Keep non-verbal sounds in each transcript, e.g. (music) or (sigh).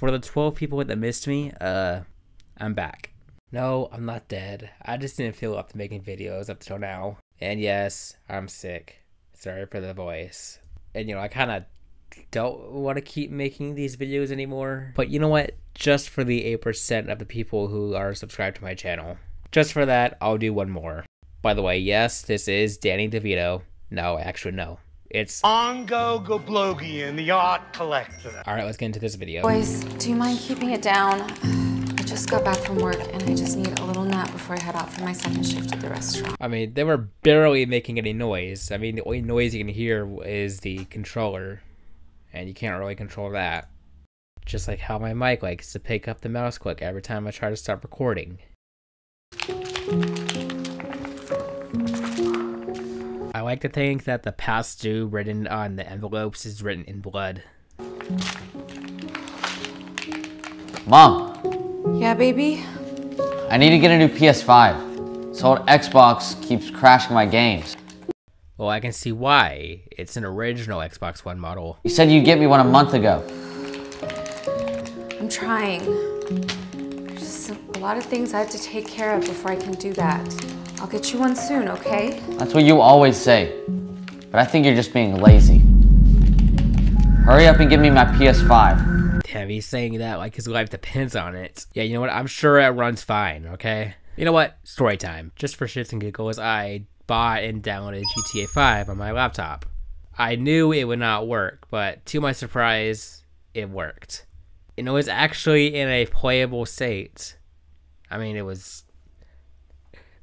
For the 12 people that missed me, uh, I'm back. No, I'm not dead. I just didn't feel up to making videos up till now. And yes, I'm sick. Sorry for the voice. And you know, I kind of don't want to keep making these videos anymore. But you know what? Just for the 8% of the people who are subscribed to my channel. Just for that, I'll do one more. By the way, yes, this is Danny DeVito. No, actually, no. It's Ongo Gablogian, the art collector. Alright, let's get into this video. Boys, do you mind keeping it down? I just got back from work and I just need a little nap before I head out for my second shift at the restaurant. I mean, they were barely making any noise. I mean, the only noise you can hear is the controller, and you can't really control that. Just like how my mic likes to pick up the mouse click every time I try to start recording. Like to think that the past due written on the envelopes is written in blood. Mom, Yeah, baby? I need to get a new PS5. This old Xbox keeps crashing my games. Well, I can see why. It's an original Xbox One model. You said you'd get me one a month ago. I'm trying. There's a lot of things I have to take care of before I can do that. I'll get you one soon, okay? That's what you always say. But I think you're just being lazy. Hurry up and give me my PS5. Damn, he's saying that like his life depends on it. Yeah, you know what? I'm sure it runs fine, okay? You know what? Story time. Just for shits and giggles, I bought and downloaded GTA 5 on my laptop. I knew it would not work, but to my surprise, it worked. And it was actually in a playable state. I mean, it was.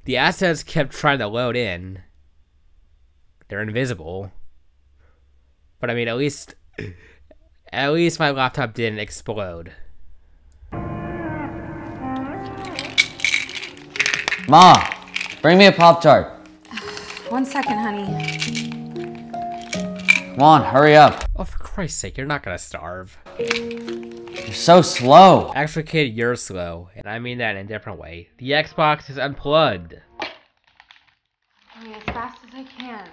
The assets kept trying to load in. They're invisible. But I mean, at least. At least my laptop didn't explode. Ma, bring me a Pop Tart. (sighs) One second, honey. Come on, hurry up. Oh, for Christ's sake, you're not gonna starve. You're so slow. Actually, kid, you're slow, and I mean that in a different way. The Xbox is unplugged. Going as fast as I can.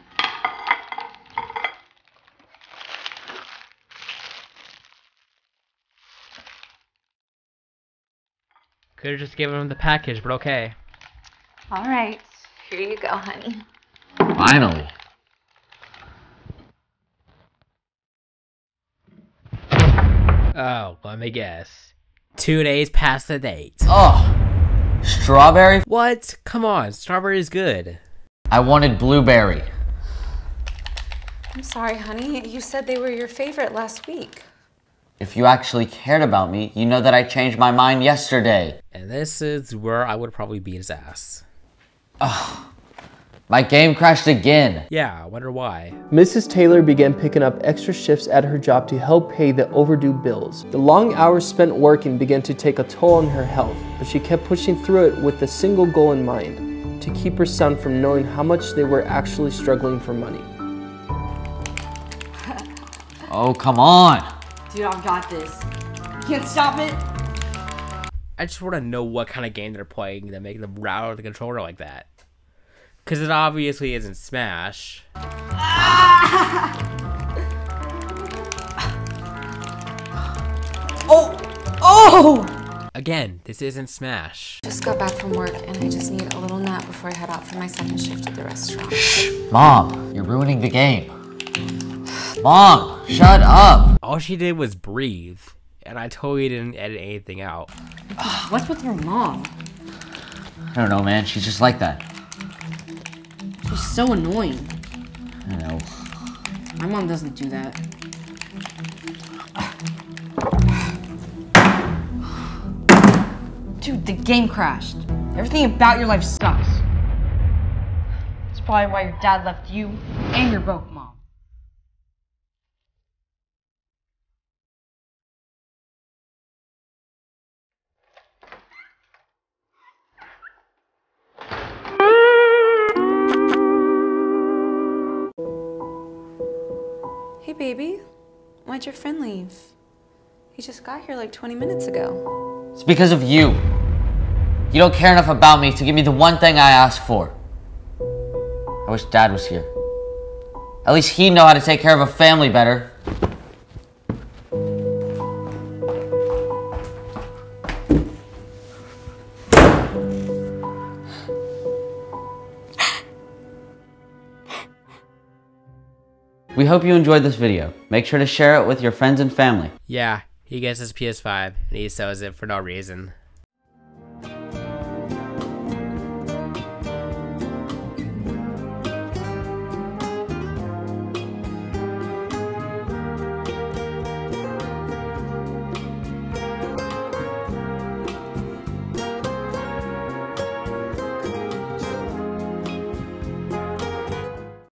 Could have just given him the package, but okay. All right. Here you go, honey. Finally. Oh, let me guess. Two days past the date. Oh, strawberry? What? Come on, strawberry is good. I wanted blueberry. I'm sorry, honey. You said they were your favorite last week. If you actually cared about me, you know that I changed my mind yesterday. And this is where I would probably beat his ass. My game crashed again. Yeah, I wonder why. Mrs. Taylor began picking up extra shifts at her job to help pay the overdue bills. The long hours spent working began to take a toll on her health, but she kept pushing through it with a single goal in mind to keep her son from knowing how much they were actually struggling for money. (laughs) Oh, come on. Dude, I've got this. Can't stop it. I just want to know what kind of game they're playing that make them rattle the controller like that. Because it obviously isn't Smash. (laughs) Oh! Oh! Again, this isn't Smash. Just got back from work and I just need a little nap before I head out for my second shift at the restaurant. Shh! Mom, you're ruining the game. Mom, shut up. All she did was breathe, and I totally didn't edit anything out. What's with your mom? I don't know, man. She's just like that. She's so annoying. I know. My mom doesn't do that. Dude, the game crashed. Everything about your life sucks. That's probably why your dad left you and your broke mom. Baby. Why'd your friend leave? He just got here like 20 minutes ago. It's because of you. You don't care enough about me to give me the one thing I asked for. I wish Dad was here. At least he'd know how to take care of a family better. We hope you enjoyed this video. Make sure to share it with your friends and family. Yeah, he gets his PS5 and he sells it for no reason.